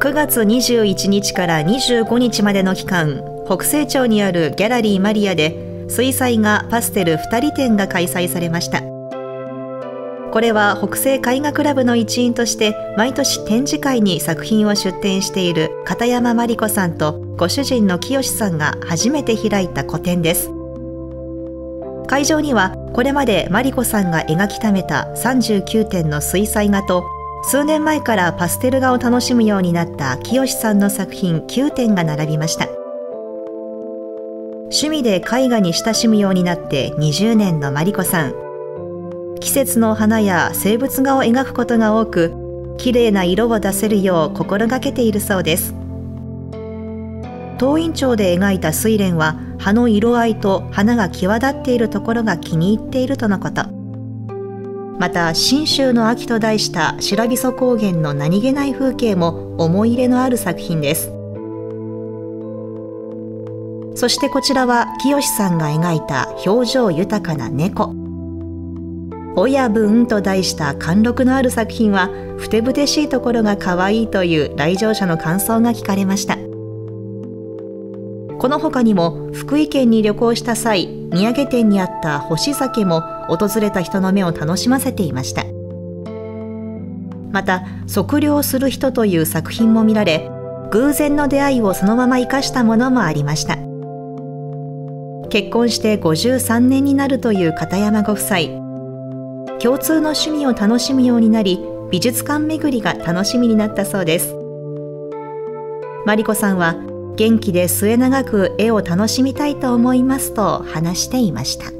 9月21日から25日までの期間北西町にあるギャラリーマリアで水彩画パステル2人展が開催されました。これは北西絵画クラブの一員として毎年展示会に作品を出展している片山真理子さんとご主人の清さんが初めて開いた個展です。会場にはこれまでマリコさんが描きためた39点の水彩画と数年前からパステル画を楽しむようになった清さんの作品9点が並びました。趣味で絵画に親しむようになって20年のマリコさん。季節の花や生物画を描くことが多く綺麗な色を出せるよう心がけているそうです。東院町で描いた睡蓮は葉の色合いと花が際立っているところが気に入っているとのこと。また信州の秋と題した白木曽高原の何気ない風景も思い入れのある作品です。そしてこちらは清さんが描いた表情豊かな猫。親分と題した貫禄のある作品はふてぶてしいところが可愛いという来場者の感想が聞かれました。この他にも福井県に旅行した際土産店にあった干し酒も訪れた人の目を楽しませていました。また測量する人という作品も見られ偶然の出会いをそのまま生かしたものもありました。結婚して53年になるという片山ご夫妻。共通の趣味を楽しむようになり美術館巡りが楽しみになったそうです。マリコさんは元気で末永く絵を楽しみたいと思いますと話していました。